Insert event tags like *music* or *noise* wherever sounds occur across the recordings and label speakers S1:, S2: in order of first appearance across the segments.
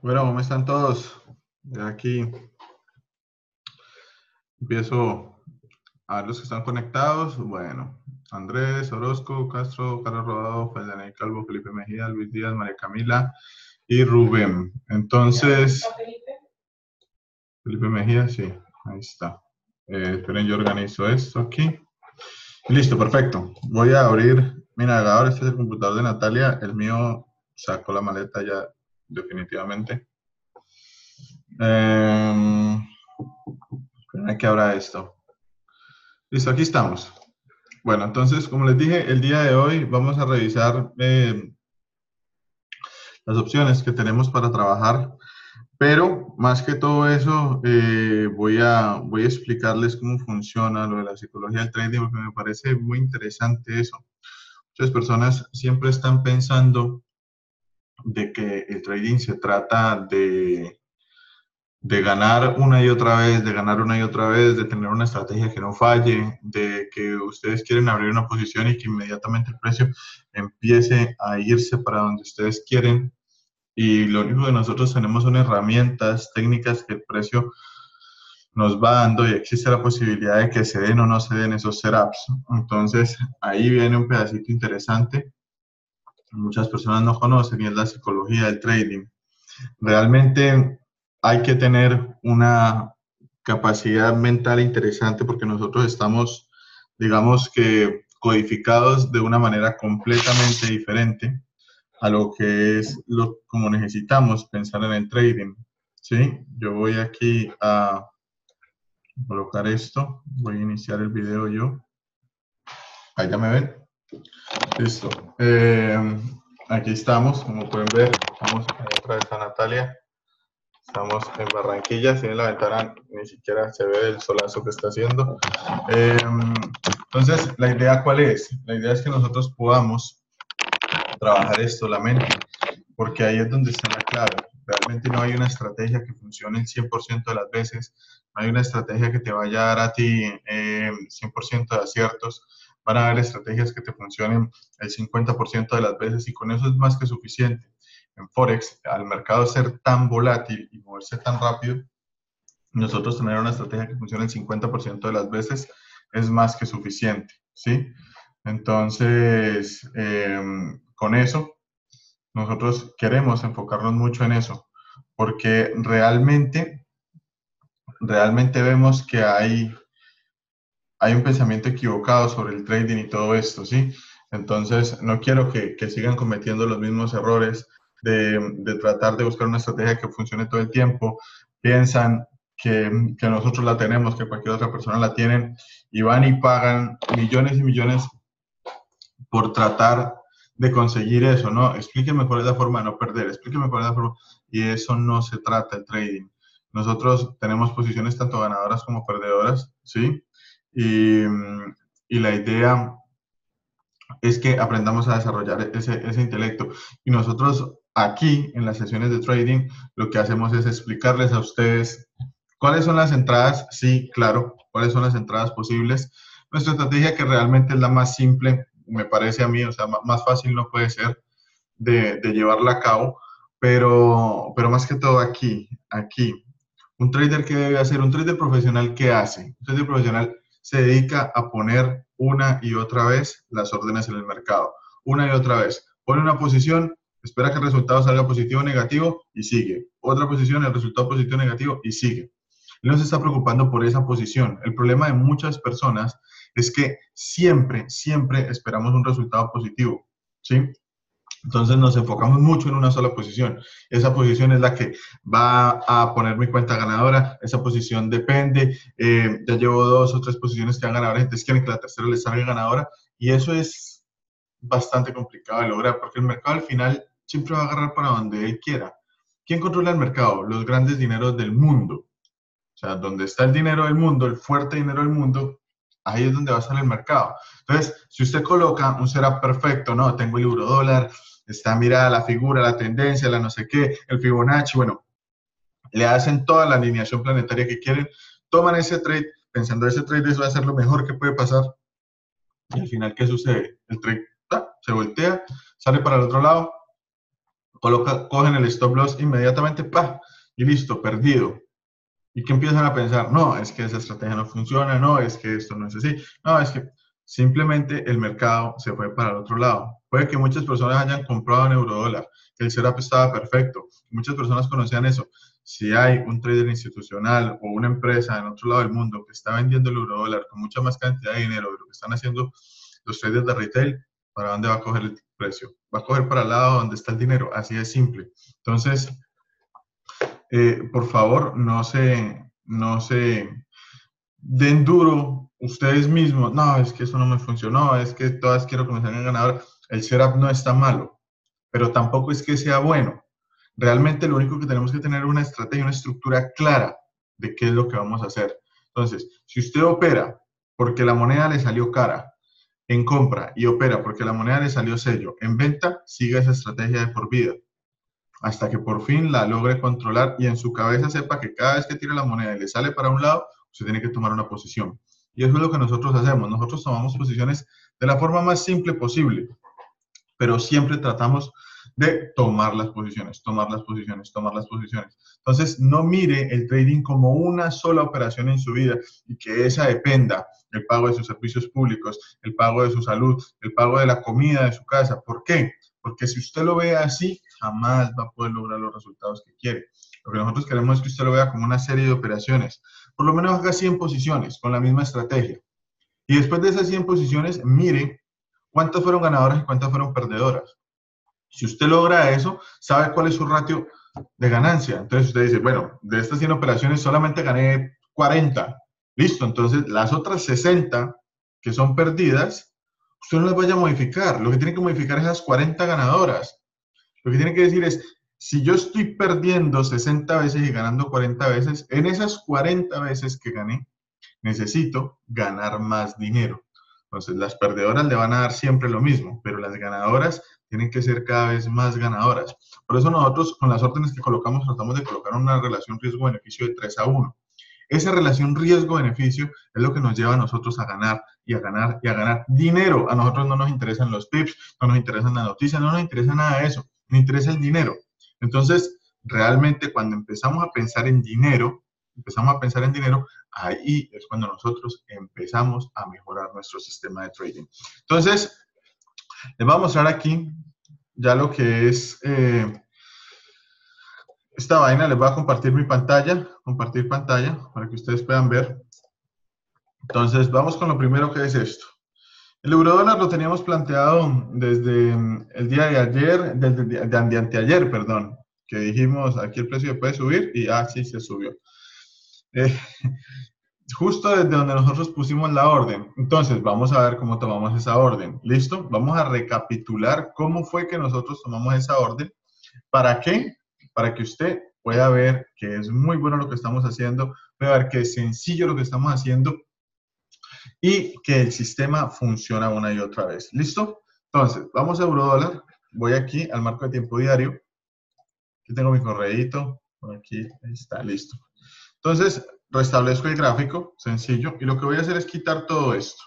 S1: Bueno, ¿cómo están todos? Aquí empiezo a ver los que están conectados. Bueno, Andrés, Orozco, Castro, Carlos Rodado, Federico Calvo, Felipe Mejía, Luis Díaz, María Camila y Rubén. Entonces, Felipe Mejía, sí, ahí está. Eh, esperen, yo organizo esto aquí. Listo, perfecto. Voy a abrir mi navegador. Este es el computador de Natalia. El mío sacó la maleta ya definitivamente. Eh, abra esto. Listo, aquí estamos. Bueno, entonces, como les dije, el día de hoy vamos a revisar eh, las opciones que tenemos para trabajar, pero más que todo eso, eh, voy, a, voy a explicarles cómo funciona lo de la psicología del trading, porque me parece muy interesante eso. Muchas personas siempre están pensando de que el trading se trata de, de ganar una y otra vez, de ganar una y otra vez, de tener una estrategia que no falle, de que ustedes quieren abrir una posición y que inmediatamente el precio empiece a irse para donde ustedes quieren. Y lo único que nosotros tenemos son herramientas técnicas que el precio nos va dando y existe la posibilidad de que se den o no se den esos setups. Entonces, ahí viene un pedacito interesante muchas personas no conocen y es la psicología del trading. Realmente hay que tener una capacidad mental interesante porque nosotros estamos, digamos que, codificados de una manera completamente diferente a lo que es lo como necesitamos pensar en el trading. ¿sí? Yo voy aquí a colocar esto, voy a iniciar el video yo. Ahí ya me ven. Listo. Eh, aquí estamos, como pueden ver, estamos otra vez a Natalia. Estamos en Barranquilla, si la ventana ni siquiera se ve el solazo que está haciendo. Eh, entonces, ¿la idea cuál es? La idea es que nosotros podamos trabajar esto, la mente, porque ahí es donde está la clave. Realmente no hay una estrategia que funcione el 100% de las veces, no hay una estrategia que te vaya a dar a ti eh, 100% de aciertos van a haber estrategias que te funcionen el 50% de las veces y con eso es más que suficiente. En Forex, al mercado ser tan volátil y moverse tan rápido, nosotros tener una estrategia que funcione el 50% de las veces es más que suficiente, ¿sí? Entonces, em, con eso, nosotros queremos enfocarnos mucho en eso, porque realmente, realmente vemos que hay hay un pensamiento equivocado sobre el trading y todo esto, ¿sí? Entonces, no quiero que, sigan cometiendo los mismos errores de, tratar de buscar una estrategia que funcione todo el tiempo. Piensan que, nosotros la tenemos, que cualquier otra persona la tiene, y van y pagan millones y millones por tratar de conseguir eso, ¿no? Explíqueme cuál es la forma de no perder, explíqueme cuál es la forma, y eso no se trata el trading. Nosotros tenemos posiciones tanto ganadoras como perdedoras, ¿sí? Y, la idea es que aprendamos a desarrollar ese, ese, intelecto. Y nosotros aquí, en las sesiones de trading, lo que hacemos es explicarles a ustedes cuáles son las entradas, sí, claro, cuáles son las entradas posibles. Nuestra estrategia que realmente es la más simple, me parece a mí, o sea, más fácil no puede ser de, de llevarla a cabo, pero, pero más que todo aquí, aquí. Un trader que debe hacer, un trader profesional que hace, un trader profesional se dedica a poner una y otra vez las órdenes en el mercado. Una y otra vez. Pone una posición, espera que el resultado salga positivo o negativo y sigue. Otra posición, el resultado positivo o negativo y sigue. no se está preocupando por esa posición. El problema de muchas personas es que siempre, siempre esperamos un resultado positivo. ¿Sí? Entonces nos enfocamos mucho en una sola posición. Esa posición es la que va a poner mi cuenta ganadora. Esa posición depende. Eh, ya llevo dos o tres posiciones que han ganado. Entonces quieren que la tercera les salga ganadora. Y eso es bastante complicado de lograr porque el mercado al final siempre va a agarrar para donde él quiera. ¿Quién controla el mercado? Los grandes dineros del mundo. O sea, donde está el dinero del mundo, el fuerte dinero del mundo, ahí es donde va a salir el mercado. Entonces, si usted coloca un setup perfecto, ¿no? Tengo el euro dólar, está mirada la figura, la tendencia, la no sé qué, el Fibonacci, bueno, le hacen toda la alineación planetaria que quieren, toman ese trade, pensando ese trade va a ser lo mejor que puede pasar, y al final, ¿qué sucede? El trade se voltea, sale para el otro lado, coloca, cogen el stop loss inmediatamente, pa, y listo, perdido. Y que empiezan a pensar, no, es que esa estrategia no funciona, no, es que esto no es así, no, es que simplemente el mercado se fue para el otro lado. Puede que muchas personas hayan comprado en eurodólar, que el setup estaba perfecto, muchas personas conocían eso. Si hay un trader institucional o una empresa en otro lado del mundo que está vendiendo el eurodólar con mucha más cantidad de dinero de lo que están haciendo los traders de retail, ¿para dónde va a coger el precio? Va a coger para el lado donde está el dinero, así de simple. Entonces, eh, por favor, no se, no se den duro ustedes mismos. No, es que eso no me funcionó, es que todas quiero comenzar a ganar. El setup no está malo, pero tampoco es que sea bueno. Realmente lo único que tenemos que tener es una estrategia, una estructura clara de qué es lo que vamos a hacer. Entonces, si usted opera porque la moneda le salió cara en compra y opera porque la moneda le salió sello en venta, siga esa estrategia de por vida hasta que por fin la logre controlar y en su cabeza sepa que cada vez que tira la moneda y le sale para un lado, usted tiene que tomar una posición. Y eso es lo que nosotros hacemos. Nosotros tomamos posiciones de la forma más simple posible, pero siempre tratamos de tomar las posiciones, tomar las posiciones, tomar las posiciones. Entonces, no mire el trading como una sola operación en su vida y que esa dependa el pago de sus servicios públicos, el pago de su salud, el pago de la comida de su casa. ¿Por qué? Porque si usted lo ve así, jamás va a poder lograr los resultados que quiere. Lo que nosotros queremos es que usted lo vea como una serie de operaciones. Por lo menos haga 100 posiciones con la misma estrategia. Y después de esas 100 posiciones, mire cuántas fueron ganadoras y cuántas fueron perdedoras. Si usted logra eso, sabe cuál es su ratio de ganancia. Entonces usted dice, bueno, de estas 100 operaciones solamente gané 40. Listo, entonces las otras 60 que son perdidas, usted no las vaya a modificar. Lo que tiene que modificar es esas 40 ganadoras. Lo que tiene que decir es, si yo estoy perdiendo 60 veces y ganando 40 veces, en esas 40 veces que gané, necesito ganar más dinero. Entonces, las perdedoras le van a dar siempre lo mismo, pero las ganadoras tienen que ser cada vez más ganadoras. Por eso nosotros, con las órdenes que colocamos, tratamos de colocar una relación riesgo-beneficio de 3 a 1. Esa relación riesgo-beneficio es lo que nos lleva a nosotros a ganar y a ganar y a ganar dinero. A nosotros no nos interesan los pips, no nos interesan las noticias, no nos interesa nada de eso me interesa el dinero. Entonces, realmente cuando empezamos a pensar en dinero, empezamos a pensar en dinero, ahí es cuando nosotros empezamos a mejorar nuestro sistema de trading. Entonces, les voy a mostrar aquí ya lo que es eh, esta vaina. Les voy a compartir mi pantalla, compartir pantalla para que ustedes puedan ver. Entonces, vamos con lo primero que es esto. El eurodólar lo teníamos planteado desde mm, el día de ayer, desde de, anteayer, perdón, que dijimos aquí el precio puede subir y así ah, se subió. Eh, justo desde donde nosotros pusimos la orden. Entonces, vamos a ver cómo tomamos esa orden. ¿Listo? Vamos a recapitular cómo fue que nosotros tomamos esa orden. ¿Para qué? Para que usted pueda ver que es muy bueno lo que estamos haciendo, pueda ver que es sencillo lo que estamos haciendo y que el sistema funciona una y otra vez. ¿Listo? Entonces, vamos a eurodólar. Voy aquí al marco de tiempo diario. Aquí tengo mi correíto. Por aquí está, listo. Entonces, restablezco el gráfico, sencillo. Y lo que voy a hacer es quitar todo esto.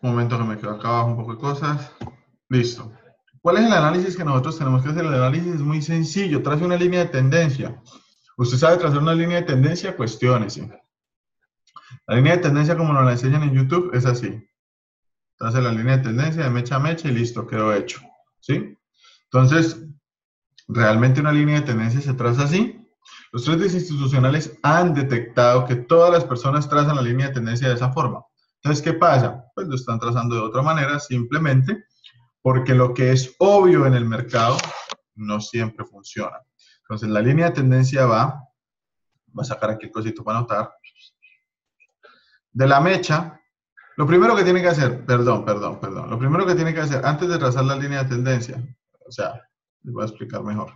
S1: Un momento que me quedo acá abajo un poco de cosas. Listo. ¿Cuál es el análisis que nosotros tenemos que hacer? El análisis es muy sencillo. Trace una línea de tendencia. Usted sabe trazar una línea de tendencia, cuestiones. La línea de tendencia, como nos la enseñan en YouTube, es así. Trace la línea de tendencia de mecha a mecha y listo, quedó hecho. ¿Sí? Entonces, realmente una línea de tendencia se traza así. Los traders institucionales han detectado que todas las personas trazan la línea de tendencia de esa forma. Entonces, ¿qué pasa? Pues lo están trazando de otra manera, simplemente porque lo que es obvio en el mercado no siempre funciona. Entonces la línea de tendencia va, va a sacar aquí el cosito para anotar. De la mecha, lo primero que tiene que hacer, perdón, perdón, perdón, lo primero que tiene que hacer antes de trazar la línea de tendencia, o sea, les voy a explicar mejor,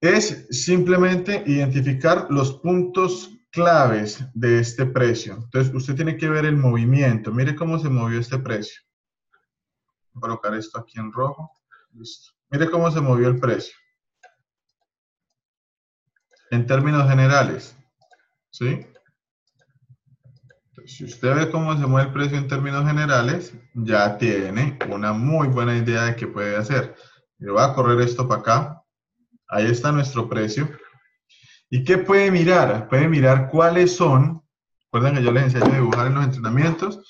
S1: es simplemente identificar los puntos claves de este precio. Entonces, usted tiene que ver el movimiento. Mire cómo se movió este precio. Colocar esto aquí en rojo. Listo. Mire cómo se movió el precio en términos generales. ¿Sí? Si usted ve cómo se mueve el precio en términos generales, ya tiene una muy buena idea de qué puede hacer. Le voy a correr esto para acá. Ahí está nuestro precio. ¿Y qué puede mirar? Puede mirar cuáles son, recuerden que yo les enseño a dibujar en los entrenamientos,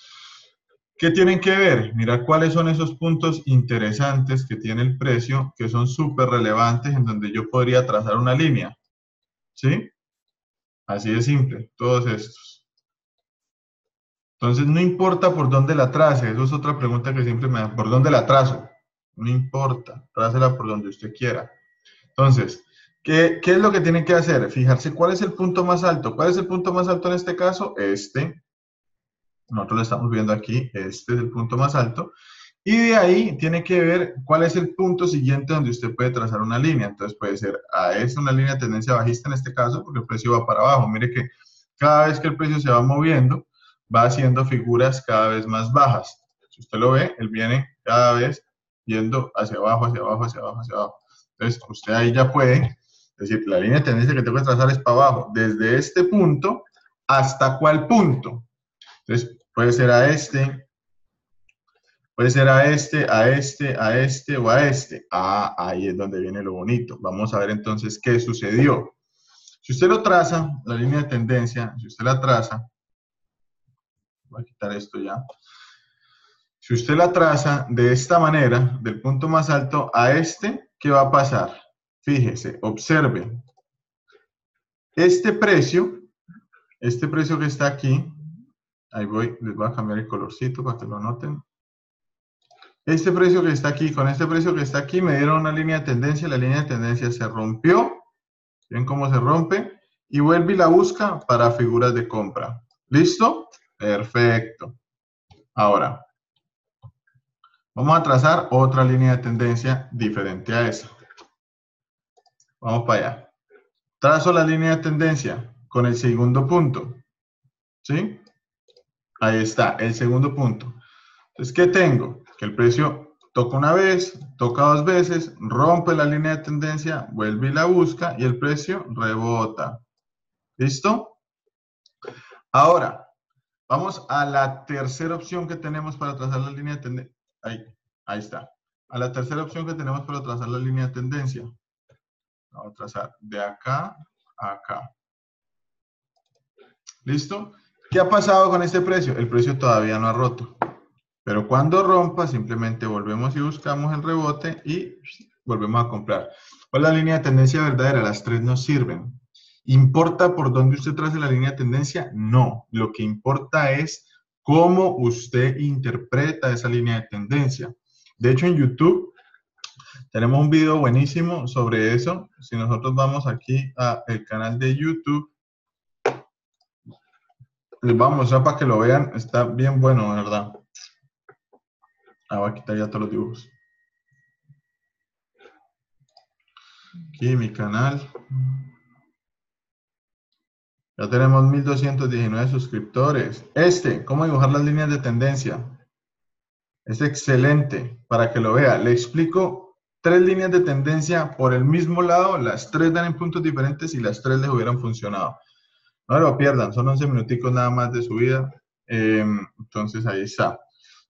S1: ¿qué tienen que ver? Mirar cuáles son esos puntos interesantes que tiene el precio, que son súper relevantes, en donde yo podría trazar una línea. ¿Sí? Así de simple, todos estos. Entonces, no importa por dónde la trace, eso es otra pregunta que siempre me dan, ¿por dónde la trazo? No importa, trácela por donde usted quiera. Entonces, ¿qué, ¿qué, es lo que tiene que hacer? Fijarse cuál es el punto más alto. ¿Cuál es el punto más alto en este caso? Este. Nosotros lo estamos viendo aquí, este es el punto más alto. Y de ahí tiene que ver cuál es el punto siguiente donde usted puede trazar una línea. Entonces puede ser a esta una línea de tendencia bajista en este caso, porque el precio va para abajo. Mire que cada vez que el precio se va moviendo, va haciendo figuras cada vez más bajas. Si usted lo ve, él viene cada vez yendo hacia abajo, hacia abajo, hacia abajo, hacia abajo. Entonces usted ahí ya puede decir, la línea de tendencia que tengo que trazar es para abajo, desde este punto hasta cuál punto. Entonces puede ser a este, Puede ser a este, a este, a este o a este. Ah, ahí es donde viene lo bonito. Vamos a ver entonces qué sucedió. Si usted lo traza, la línea de tendencia, si usted la traza, voy a quitar esto ya. Si usted la traza de esta manera, del punto más alto a este, ¿qué va a pasar? Fíjese, observe. Este precio, este precio que está aquí, ahí voy, les voy a cambiar el colorcito para que lo noten. Este precio que está aquí, con este precio que está aquí, me dieron una línea de tendencia, la línea de tendencia se rompió, ven cómo se rompe, y vuelve y la busca para figuras de compra. ¿Listo? Perfecto. Ahora, vamos a trazar otra línea de tendencia diferente a esa. Vamos para allá. Trazo la línea de tendencia con el segundo punto. ¿Sí? Ahí está, el segundo punto. Entonces, ¿qué tengo? Que el precio toca una vez, toca dos veces, rompe la línea de tendencia, vuelve y la busca y el precio rebota. ¿Listo? Ahora, vamos a la tercera opción que tenemos para trazar la línea de tendencia. Ahí, ahí está. A la tercera opción que tenemos para trazar la línea de tendencia. Vamos a trazar de acá a acá. ¿Listo? ¿Qué ha pasado con este precio? El precio todavía no ha roto. Pero cuando rompa, simplemente volvemos y buscamos el rebote y volvemos a comprar. ¿Cuál es la línea de tendencia verdadera? Las tres nos sirven. ¿Importa por dónde usted trace la línea de tendencia? No. Lo que importa es cómo usted interpreta esa línea de tendencia. De hecho, en YouTube tenemos un video buenísimo sobre eso. Si nosotros vamos aquí al canal de YouTube, les vamos a mostrar para que lo vean. Está bien bueno, ¿verdad? Ah, voy a quitar ya todos los dibujos. Aquí mi canal. Ya tenemos 1219 suscriptores. Este, cómo dibujar las líneas de tendencia. Es excelente para que lo vea. Le explico tres líneas de tendencia por el mismo lado. Las tres dan en puntos diferentes y las tres les hubieran funcionado. No lo pierdan, son 11 minuticos nada más de su vida. Em, entonces ahí está.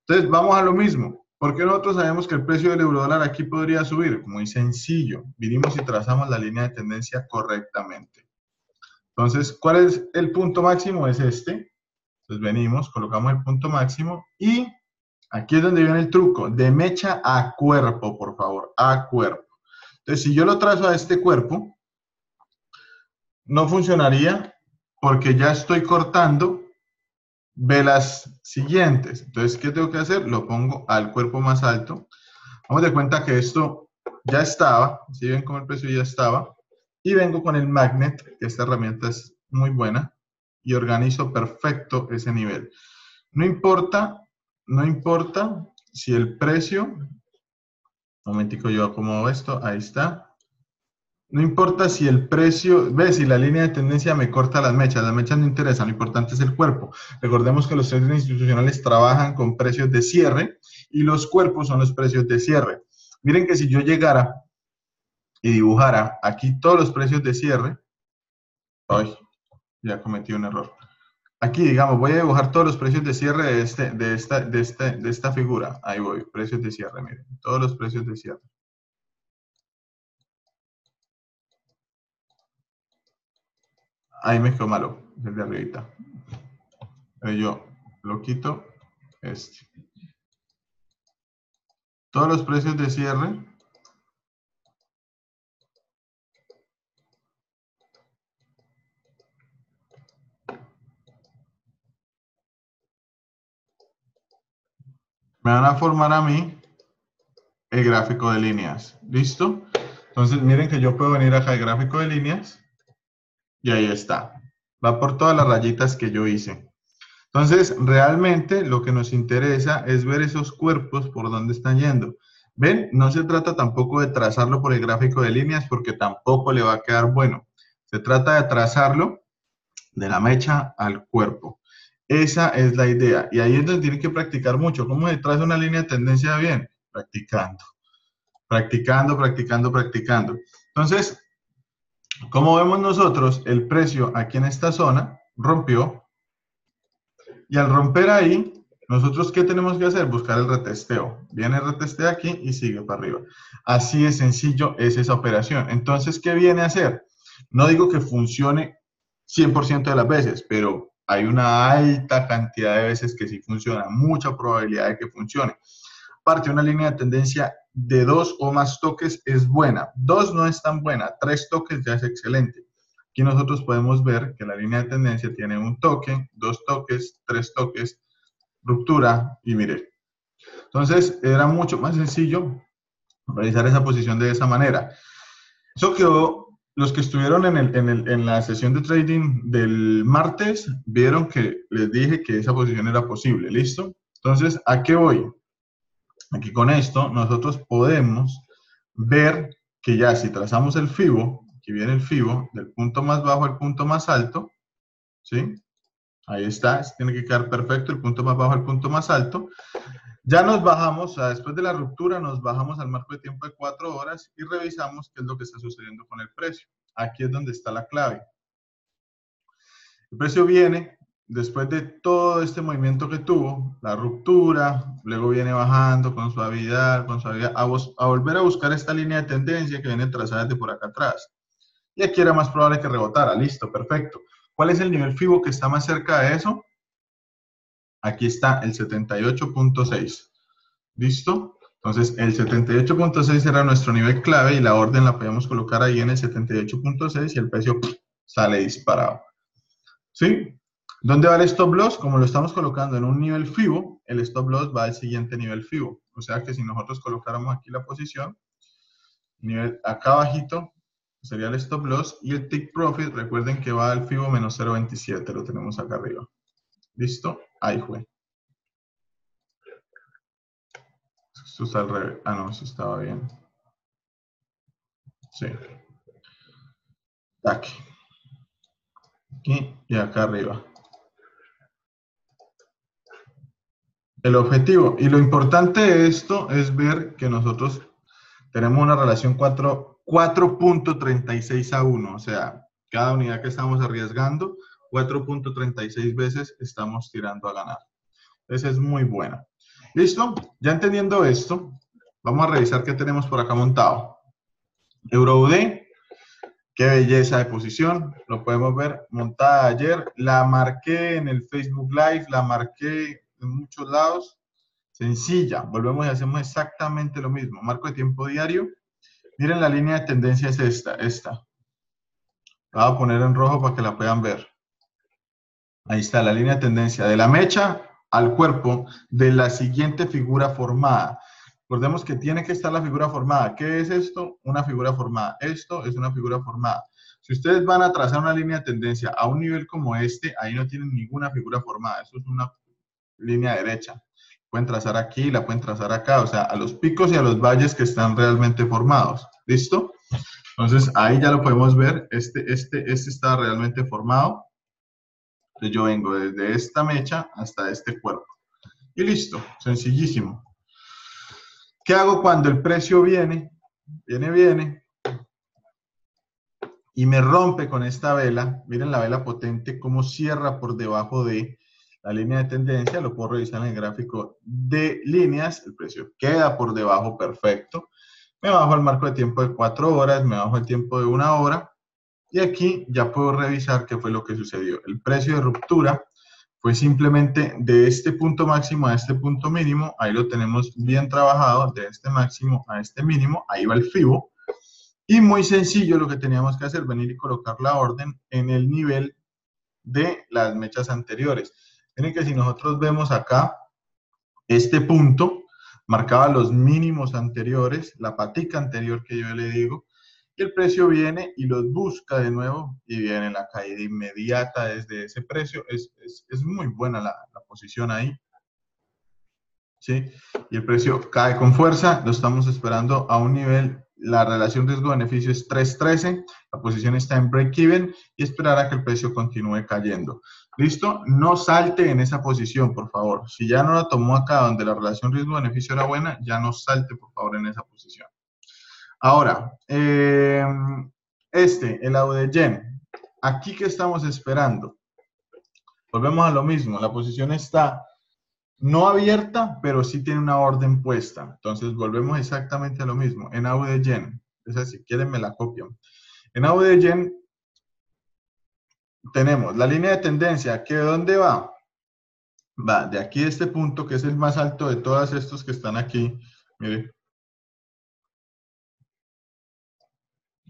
S1: Entonces, vamos a lo mismo. ¿Por qué nosotros sabemos que el precio del euro dólar aquí podría subir? Muy sencillo. Vinimos y trazamos la línea de tendencia correctamente. Entonces, ¿cuál es el punto máximo? Es este. Entonces, venimos, colocamos el punto máximo y aquí es donde viene el truco. De mecha a cuerpo, por favor. A cuerpo. Entonces, si yo lo trazo a este cuerpo, no funcionaría porque ya estoy cortando velas siguientes. Entonces, ¿qué tengo que hacer? Lo pongo al cuerpo más alto. Vamos de cuenta que esto ya estaba, si ven cómo el precio ya estaba, y vengo con el magnet, que esta herramienta es muy buena, y organizo perfecto ese nivel. No importa, no importa si el precio, un momentico yo acomodo esto, ahí está, no importa si el precio, ves, si la línea de tendencia me corta las mechas, las mechas no interesan, lo importante es el cuerpo. Recordemos que los traders institucionales trabajan con precios de cierre y los cuerpos son los precios de cierre. Miren que si yo llegara y dibujara aquí todos los precios de cierre, ay, ya cometí un error. aquí, digamos, voy a dibujar todos los precios de cierre de, este, de, esta, de, este, de esta figura. Ahí voy, precios de cierre, miren, todos los precios de cierre. Ahí me quedó malo, el de arribita. yo lo quito, este. Todos los precios de cierre me van a formar a mí el gráfico de líneas. ¿Listo? Entonces, miren que yo puedo venir acá al gráfico de líneas y ahí está. Va por todas las rayitas que yo hice. Entonces, realmente lo que nos interesa es ver esos cuerpos por dónde están yendo. ¿Ven? No se trata tampoco de trazarlo por el gráfico de líneas porque tampoco le va a quedar bueno. Se trata de trazarlo de la mecha al cuerpo. Esa es la idea. Y ahí es donde tienen que practicar mucho. ¿Cómo se traza una línea de tendencia bien? Practicando. Practicando, practicando, practicando. Entonces, como vemos nosotros, el precio aquí en esta zona rompió. Y al romper ahí, nosotros ¿qué tenemos que hacer? Buscar el retesteo. Viene el retesteo aquí y sigue para arriba. Así de sencillo es esa operación. Entonces, ¿qué viene a hacer? No digo que funcione 100% de las veces, pero hay una alta cantidad de veces que sí funciona, mucha probabilidad de que funcione. Parte una línea de tendencia de dos o más toques es buena. Dos no es tan buena, tres toques ya es excelente. Aquí nosotros podemos ver que la línea de tendencia tiene un toque, dos toques, tres toques, ruptura y mire. Entonces era mucho más sencillo realizar esa posición de esa manera. Eso quedó los que estuvieron en, la sesión de trading del martes vieron que les dije que esa posición era posible, ¿listo? Entonces, ¿a qué voy? Aquí con esto nosotros podemos ver que ya si trazamos el FIBO, aquí viene el FIBO, del punto más bajo al punto más alto, ¿sí? Ahí está, tiene que quedar perfecto, el punto más bajo al punto más alto. Ya nos bajamos, después de la ruptura, nos bajamos al marco de tiempo de cuatro horas y revisamos qué es lo que está sucediendo con el precio. Aquí es donde está la clave. El precio viene después de todo este movimiento que tuvo, la ruptura, luego viene bajando con suavidad, con suavidad, a, a volver a buscar esta línea de tendencia que viene trazada desde por acá atrás. Y aquí era más probable que rebotara. Listo, perfecto. ¿Cuál es el nivel FIBO que está más cerca de eso? Aquí está el 78.6. ¿Listo? Entonces, el 78.6 era nuestro nivel clave y la orden la podemos colocar ahí en el 78.6 y el precio sale disparado. ¿Sí? ¿Dónde va el stop loss? Como lo estamos colocando en un nivel FIBO, el stop loss va al siguiente nivel FIBO. O sea que si nosotros colocáramos aquí la posición, nivel acá abajito sería el stop loss y el tick profit, recuerden que va al FIBO menos 0.27, lo tenemos acá arriba. ¿Listo? Ahí fue. Esto está al revés. Ah, no, eso estaba bien. Sí. Aquí. Aquí y acá arriba. El objetivo. Y lo importante de esto es ver que nosotros tenemos una relación 4.36 a 1. O sea, cada unidad que estamos arriesgando 4.36 veces estamos tirando a ganar. Esa es muy buena. ¿Listo? Ya entendiendo esto, vamos a revisar qué tenemos por acá montado. EuroUD, qué belleza de posición, lo podemos ver montada ayer. La marqué en el Facebook Live, la marqué en muchos lados. Sencilla, volvemos y hacemos exactamente lo mismo. Marco de tiempo diario. Miren, la línea de tendencia es esta, esta. La voy a poner en rojo para que la puedan ver. Ahí está la línea de tendencia de la mecha al cuerpo de la siguiente figura formada. Recordemos que tiene que estar la figura formada. ¿Qué es esto? Una figura formada. Esto es una figura formada. Si ustedes van a trazar una línea de tendencia a un nivel como este, ahí no tienen ninguna figura formada. Eso es una línea derecha. Pueden trazar aquí, la pueden trazar acá, o sea, a los picos y a los valles que están realmente formados. ¿Listo? Entonces, ahí ya lo podemos ver. Este, este, este está realmente formado. Entonces yo vengo desde esta mecha hasta este cuerpo. Y listo, sencillísimo. ¿Qué hago cuando el precio viene? Viene, viene. y me rompe con esta vela, miren la vela potente, cómo cierra por debajo de la línea de tendencia, lo puedo revisar en el gráfico de líneas, el precio queda por debajo perfecto, me bajo el marco de tiempo de cuatro horas, me bajo el tiempo de una hora, y aquí ya puedo revisar qué fue lo que sucedió. El precio de ruptura fue simplemente de este punto máximo a este punto mínimo, ahí lo tenemos bien trabajado, de este máximo a este mínimo, ahí va el FIBO, y muy sencillo lo que teníamos que hacer, venir y colocar la orden en el nivel de las mechas anteriores. Miren que si nosotros vemos acá, este punto marcaba los mínimos anteriores, la patica anterior que yo le digo, y el precio viene y los busca de nuevo y viene la caída inmediata desde ese precio. Es, muy buena la, la, posición ahí. ¿Sí? Y el precio cae con fuerza, lo estamos esperando a un nivel la relación riesgo-beneficio es 3.13, la posición está en break-even y esperar a que el precio continúe cayendo. ¿Listo? No salte en esa posición, por favor. Si ya no la tomó acá donde la relación riesgo-beneficio era buena, ya no salte, por favor, en esa posición. Ahora, eh, este, el AUDGen. Aquí que estamos esperando. Volvemos a lo mismo, la posición está no abierta, pero sí tiene una orden puesta. Entonces volvemos exactamente a lo mismo. En AUDGen, esa si quieren me la copian. En AUDGen tenemos la línea de tendencia, que de dónde va? Va de aquí a este punto, que es el más alto de todos estos que están aquí. Mire.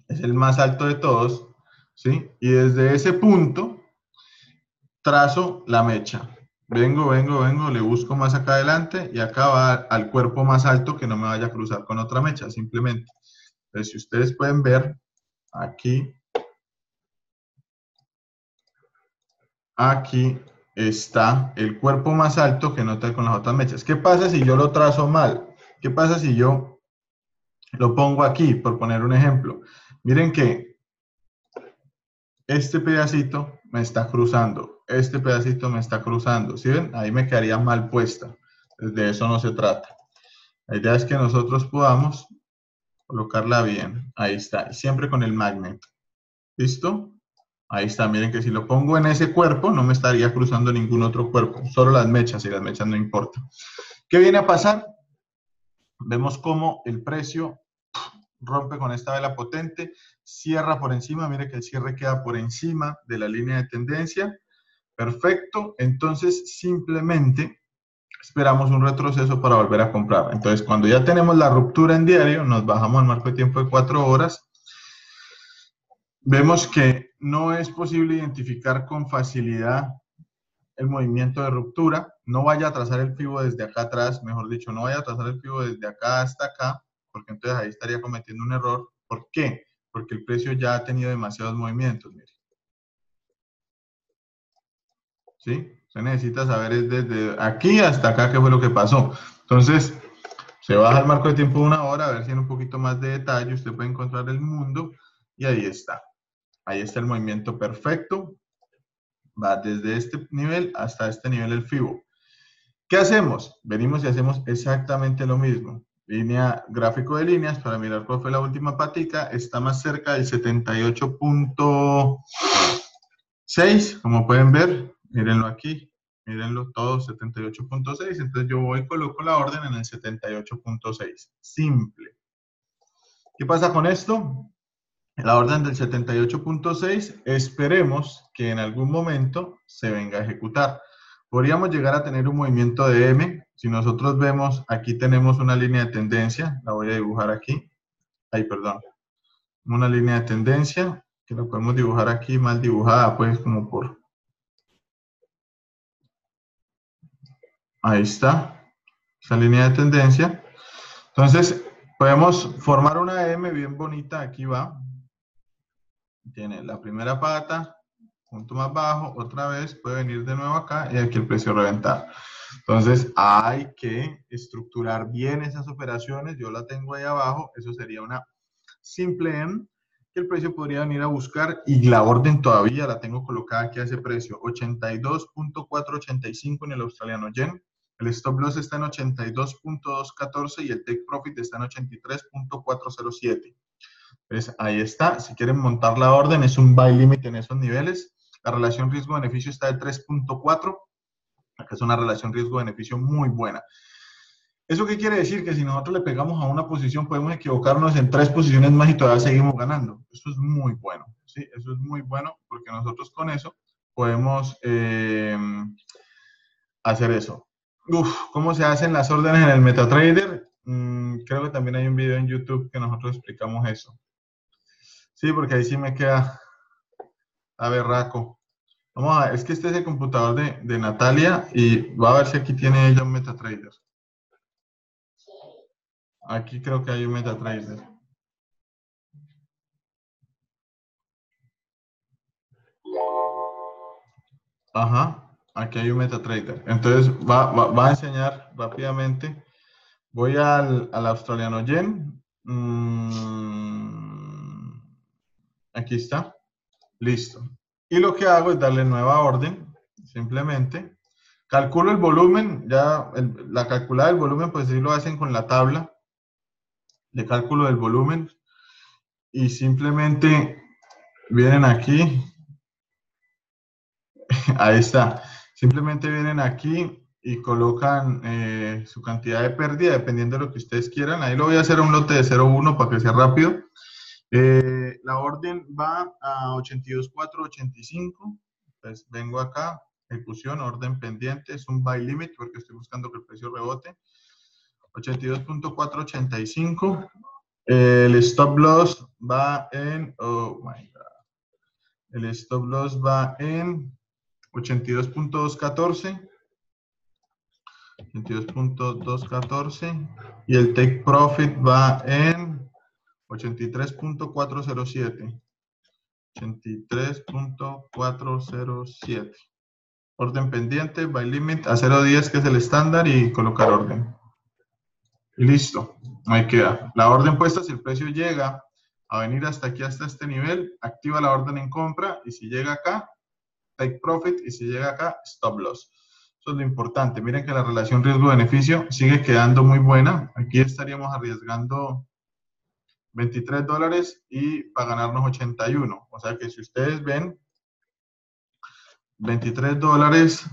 S1: Es el más alto de todos, ¿sí? Y desde ese punto trazo la mecha. Vengo, vengo, vengo, le busco más acá adelante y acá va al cuerpo más alto que no me vaya a cruzar con otra mecha, simplemente. Entonces, si ustedes pueden ver, aquí, aquí está el cuerpo más alto que no está con las otras mechas. ¿Qué pasa si yo lo trazo mal? ¿Qué pasa si yo lo pongo aquí, por poner un ejemplo? Miren que este pedacito me está cruzando este pedacito me está cruzando, ¿sí ven? Ahí me quedaría mal puesta. De eso no se trata. La idea es que nosotros podamos colocarla bien. Ahí está. Siempre con el magnet. ¿Listo? Ahí está. Miren que si lo pongo en ese cuerpo, no me estaría cruzando ningún otro cuerpo. Solo las mechas y las mechas no importa. ¿Qué viene a pasar? Vemos cómo el precio rompe con esta vela potente, cierra por encima. Mire que el cierre queda por encima de la línea de tendencia Perfecto, entonces simplemente esperamos un retroceso para volver a comprar. Entonces, cuando ya tenemos la ruptura en diario, nos bajamos al marco de tiempo de cuatro horas. Vemos que no es posible identificar con facilidad el movimiento de ruptura. No vaya a trazar el FIBO desde acá atrás, mejor dicho, no vaya a trazar el FIBO desde acá hasta acá, porque entonces ahí estaría cometiendo un error. ¿Por qué? Porque el precio ya ha tenido demasiados movimientos. Mire. ¿Sí? Se necesita saber desde aquí hasta acá qué fue lo que pasó. Entonces, se baja el marco de tiempo de una hora, a ver si en un poquito más de detalle usted puede encontrar el mundo y ahí está. Ahí está el movimiento perfecto. Va desde este nivel hasta este nivel el FIBO. ¿Qué hacemos? Venimos y hacemos exactamente lo mismo. Línea, gráfico de líneas para mirar cuál fue la última patica. Está más cerca del 78.6, como pueden ver. Mírenlo aquí, mírenlo todo 78.6, entonces yo voy y coloco la orden en el 78.6, simple. ¿Qué pasa con esto? La orden del 78.6, esperemos que en algún momento se venga a ejecutar. Podríamos llegar a tener un movimiento de M. Si nosotros vemos, aquí tenemos una línea de tendencia, la voy a dibujar aquí. Ay, perdón. Una línea de tendencia, que la podemos dibujar aquí mal dibujada, pues como por Ahí está, esa línea de tendencia. Entonces, podemos formar una M bien bonita, aquí va. Tiene la primera pata, punto más bajo, otra vez puede venir de nuevo acá y aquí el precio reventar. Entonces, hay que estructurar bien esas operaciones. Yo la tengo ahí abajo, eso sería una simple M que el precio podría venir a buscar y la orden todavía la tengo colocada aquí a ese precio, 82.485 en el australiano yen. El stop loss está en 82.214 y el take profit está en 83.407. Pues ahí está. Si quieren montar la orden, es un buy limit en esos niveles. La relación riesgo-beneficio está de 3.4. Acá es una relación riesgo-beneficio muy buena. ¿Eso qué quiere decir? Que si nosotros le pegamos a una posición, podemos equivocarnos en tres posiciones más y todavía seguimos ganando. Eso es muy bueno, ¿sí? Eso es muy bueno porque nosotros con eso podemos eh, hacer eso. Uf, ¿cómo se hacen las órdenes en el MetaTrader? Mm, creo que también hay un video en YouTube que nosotros explicamos eso. Sí, porque ahí sí me queda a berraco. Vamos a ver, es que este es el computador de, de Natalia y va a ver si aquí tiene ella un MetaTrader. Aquí creo que hay un MetaTrader. Ajá, aquí hay un MetaTrader. Entonces va, va, a enseñar rápidamente. Voy al, al australiano yen. Mm, aquí está. Listo. Y lo que hago es darle nueva orden. Simplemente. Calculo el volumen. Ya la calculada del volumen, pues sí lo hacen con la tabla de cálculo del volumen. Y simplemente vienen aquí *laughs* Ahí está. Simplemente vienen aquí y colocan eh, su cantidad de pérdida dependiendo de lo que ustedes quieran. Ahí lo voy a hacer a un lote de 0.1 para que sea rápido. Eh, la orden va a 82.485. Pues vengo acá, ejecución, orden pendiente, es un buy limit porque estoy buscando que el precio rebote. 82.485. el stop loss va en, oh my God. El stop loss va en 82.214. 82.214 y el take profit va en 83.407 83.407 orden pendiente by limit a 0.10 que es el estándar y colocar orden. Y listo, ahí queda. La orden puesta si el precio llega a venir hasta aquí hasta este nivel activa la orden en compra y si llega acá take profit y si llega acá, stop loss. Eso es lo importante. Miren que la relación riesgo-beneficio sigue quedando muy buena. Aquí estaríamos arriesgando 23 dólares y para ganarnos 81. O sea que si ustedes ven, 23 dólares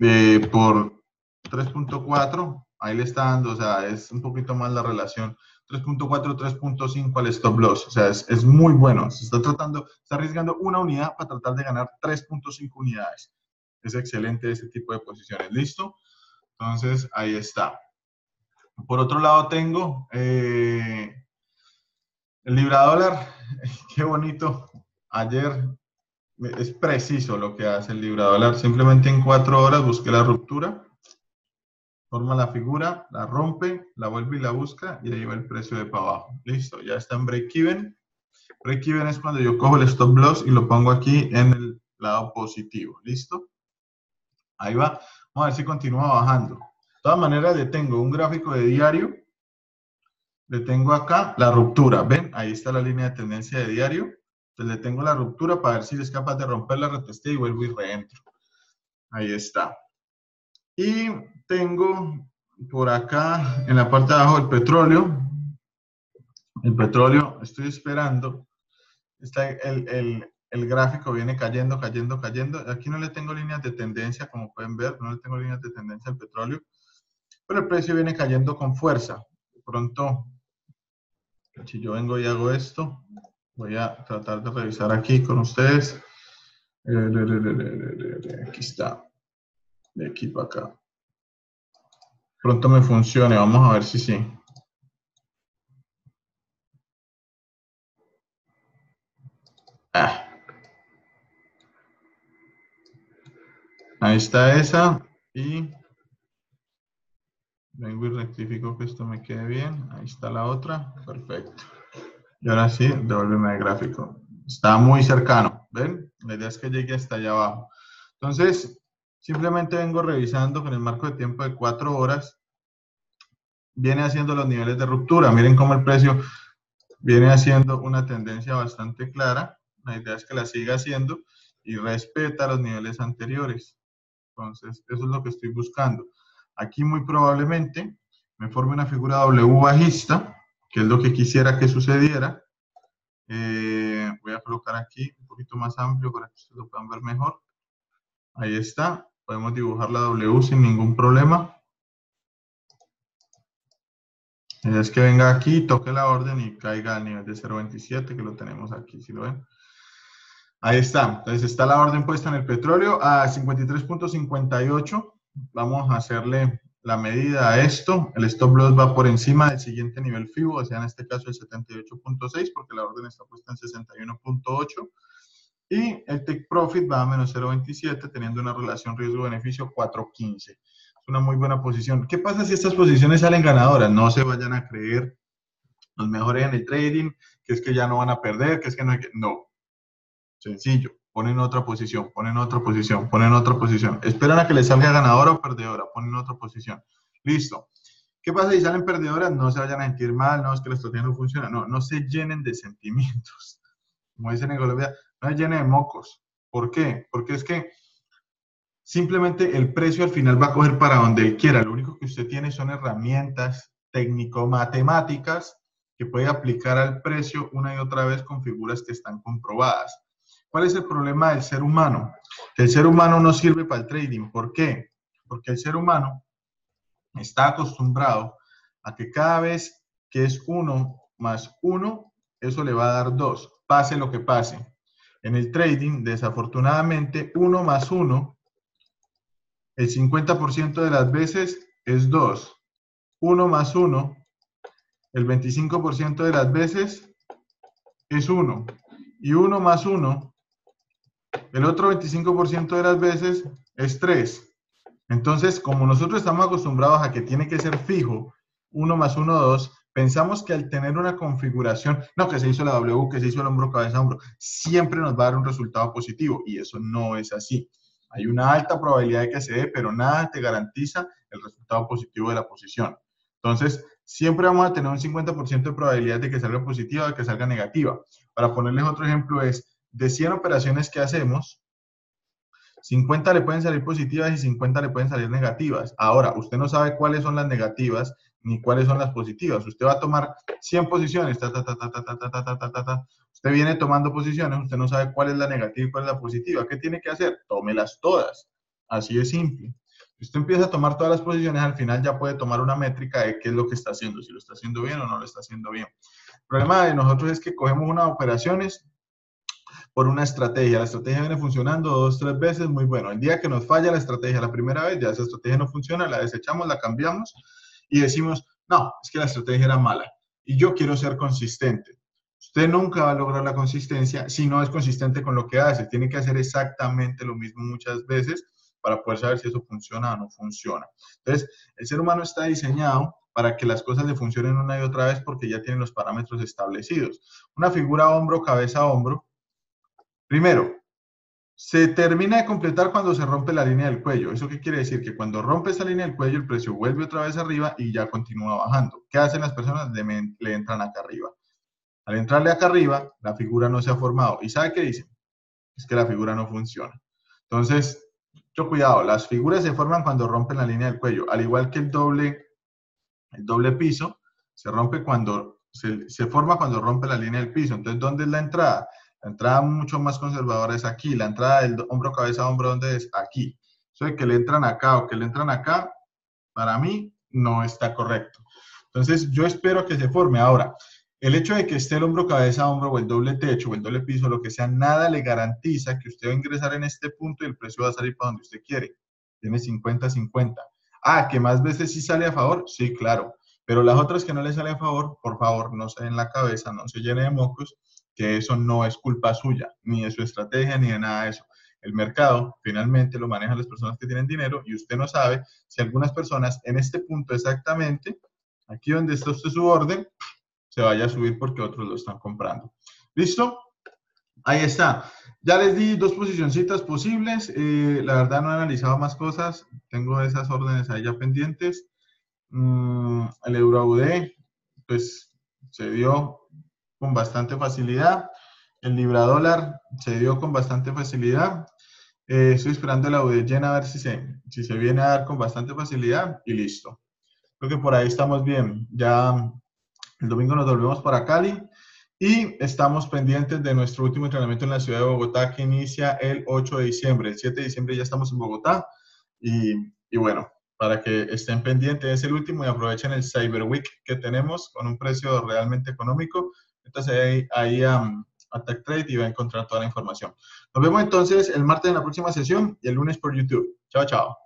S1: eh, por 3.4, ahí le está dando, o sea, es un poquito más la relación. 3.4, 3.5 al stop loss. O sea, es, muy bueno. Se está tratando, está arriesgando una unidad para tratar de ganar 3.5 unidades. Es excelente ese tipo de posiciones. ¿Listo? Entonces, ahí está. Por otro lado, tengo eh, el libra dólar. *laughs* Qué bonito. Ayer es preciso lo que hace el libra dólar. Simplemente en cuatro horas busqué la ruptura forma la figura, la rompe, la vuelve y la busca y ahí va el precio de para abajo. Listo, ya está en break-even. Break-even es cuando yo cojo el stop loss y lo pongo aquí en el lado positivo. ¿Listo? Ahí va. Vamos a ver si continúa bajando. De todas maneras, le tengo un gráfico de diario. Le tengo acá la ruptura. ¿Ven? Ahí está la línea de tendencia de diario. Entonces le tengo la ruptura para ver si es capaz de romper la retesté y vuelvo y reentro. Ahí está. Y tengo por acá en la parte de abajo el petróleo. El petróleo, estoy esperando. Está el, el, gráfico viene cayendo, cayendo, cayendo. Aquí no le tengo líneas de tendencia, como pueden ver, no le tengo líneas de tendencia al petróleo. Pero el precio viene cayendo con fuerza. Pronto, si yo vengo y hago esto, voy a tratar de revisar aquí con ustedes. Eh, aquí está de aquí para acá. Pronto me funcione, vamos a ver si sí. Ah. Ahí está esa y vengo y rectifico que esto me quede bien. Ahí está la otra. Perfecto. Y ahora sí, devuélveme el gráfico. Está muy cercano, ¿ven? La idea es que llegue hasta allá abajo. Entonces, Simplemente vengo revisando con el marco de tiempo de cuatro horas. Viene haciendo los niveles de ruptura. Miren cómo el precio viene haciendo una tendencia bastante clara. La idea es que la siga haciendo y respeta los niveles anteriores. Entonces, eso es lo que estoy buscando. Aquí muy probablemente me forme una figura W bajista, que es lo que quisiera que sucediera. Eh, voy a colocar aquí un poquito más amplio para que ustedes lo puedan ver mejor. Ahí está. Podemos dibujar la W sin ningún problema. Es que venga aquí, toque la orden y caiga al nivel de 0.27, que lo tenemos aquí, si lo ven. Ahí está. Entonces está la orden puesta en el petróleo a 53.58. Vamos a hacerle la medida a esto. El stop loss va por encima del siguiente nivel FIBO, o sea, en este caso el 78.6, porque la orden está puesta en 61.8. Y el take profit va a menos 0.27, teniendo una relación riesgo-beneficio 4.15. Es una muy buena posición. ¿Qué pasa si estas posiciones salen ganadoras? No se vayan a creer los mejores en el trading, que es que ya no van a perder, que es que no hay que... No, Sencillo. Ponen otra posición, ponen otra posición, ponen otra posición. Esperan a que les salga ganadora o perdedora, ponen otra posición. Listo. ¿Qué pasa si salen perdedoras? No se vayan a sentir mal, no es que la estrategia no funciona. No, no se llenen de sentimientos. Como dicen en Colombia, no se llenen de mocos. ¿Por qué? Porque es que simplemente el precio al final va a coger para donde él quiera. Lo único que usted tiene son herramientas técnico-matemáticas que puede aplicar al precio una y otra vez con figuras que están comprobadas. ¿Cuál es el problema del ser humano? El ser humano no sirve para el trading. ¿Por qué? Porque el ser humano está acostumbrado a que cada vez que es 1 más 1, eso le va a dar 2, pase lo que pase. En el trading, desafortunadamente, 1 más 1, el 50% de las veces es 2. 1 más 1, el 25% de las veces es 1. Y 1 más 1, el otro 25% de las veces es 3. Entonces, como nosotros estamos acostumbrados a que tiene que ser fijo, 1 más 1, 2, pensamos que al tener una configuración, no, que se hizo la W, que se hizo el hombro, cabeza, hombro, siempre nos va a dar un resultado positivo y eso no es así. Hay una alta probabilidad de que se dé, pero nada te garantiza el resultado positivo de la posición. Entonces, siempre vamos a tener un 50% de probabilidad de que salga positiva o de que salga negativa. Para ponerles otro ejemplo es, de 100 operaciones que hacemos, 50 le pueden salir positivas y 50 le pueden salir negativas. Ahora, usted no sabe cuáles son las negativas ni cuáles son las positivas. Usted va a tomar 100 posiciones, usted viene tomando posiciones, usted no sabe cuál es la negativa y cuál es la positiva. ¿Qué tiene que hacer? Tómelas todas. Así de simple. Si usted empieza a tomar todas las posiciones, al final ya puede tomar una métrica de qué es lo que está haciendo, si lo está haciendo bien o no lo está haciendo bien. El problema de nosotros es que cogemos unas operaciones, por una estrategia. La estrategia viene funcionando dos, tres veces, muy bueno. El día que nos falla la estrategia la primera vez, ya esa estrategia no funciona, la desechamos, la cambiamos y decimos, no, es que la estrategia era mala y yo quiero ser consistente. Usted nunca va a lograr la consistencia si no es consistente con lo que hace. Tiene que hacer exactamente lo mismo muchas veces para poder saber si eso funciona o no funciona. Entonces, el ser humano está diseñado para que las cosas le funcionen una y otra vez porque ya tiene los parámetros establecidos. Una figura hombro, cabeza, hombro, Primero, se termina de completar cuando se rompe la línea del cuello. ¿Eso qué quiere decir? Que cuando rompe esa línea del cuello, el precio vuelve otra vez arriba y ya continúa bajando. ¿Qué hacen las personas? Le, entran acá arriba. Al entrarle acá arriba, la figura no se ha formado. ¿Y sabe qué dicen? Es que la figura no funciona. Entonces, mucho cuidado, las figuras se forman cuando rompen la línea del cuello, al igual que el doble, el doble piso, se rompe cuando, se, se forma cuando rompe la línea del piso. Entonces, ¿dónde es la entrada? La entrada mucho más conservadora es aquí. La entrada del hombro, cabeza, hombro, ¿dónde es? Aquí. Eso de que le entran acá o que le entran acá, para mí no está correcto. Entonces, yo espero que se forme. Ahora, el hecho de que esté el hombro, cabeza, hombro o el doble techo o el doble piso, lo que sea, nada le garantiza que usted va a ingresar en este punto y el precio va a salir para donde usted quiere. Tiene 50-50. Ah, que más veces sí sale a favor, sí, claro. Pero las otras que no le sale a favor, por favor, no se den la cabeza, no se llene de mocos que eso no es culpa suya, ni de su estrategia, ni de nada de eso. El mercado finalmente lo manejan las personas que tienen dinero y usted no sabe si algunas personas en este punto exactamente, aquí donde está usted su orden, se vaya a subir porque otros lo están comprando. ¿Listo? Ahí está. Ya les di dos posicioncitas posibles. Eh, la verdad no he analizado más cosas. Tengo esas órdenes ahí ya pendientes. Mm, el euro AUD, pues se dio con bastante facilidad. El libra dólar se dio con bastante facilidad. Eh, estoy esperando la UD llena a ver si se, si se viene a dar con bastante facilidad y listo. Creo que por ahí estamos bien. Ya el domingo nos volvemos para Cali Y estamos pendientes de nuestro último entrenamiento en la ciudad de Bogotá que inicia el 8 de diciembre. El 7 de diciembre ya estamos en Bogotá. Y, y bueno, para que estén pendientes, es el último y aprovechen el Cyber Week que tenemos con un precio realmente económico. Entonces ahí, ahí um, Attack Trade y va a encontrar toda la información. Nos vemos entonces el martes en la próxima sesión y el lunes por YouTube. Chao, chao.